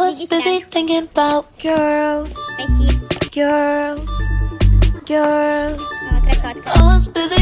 was busy thinking about girls, girls, girls. I was busy girls.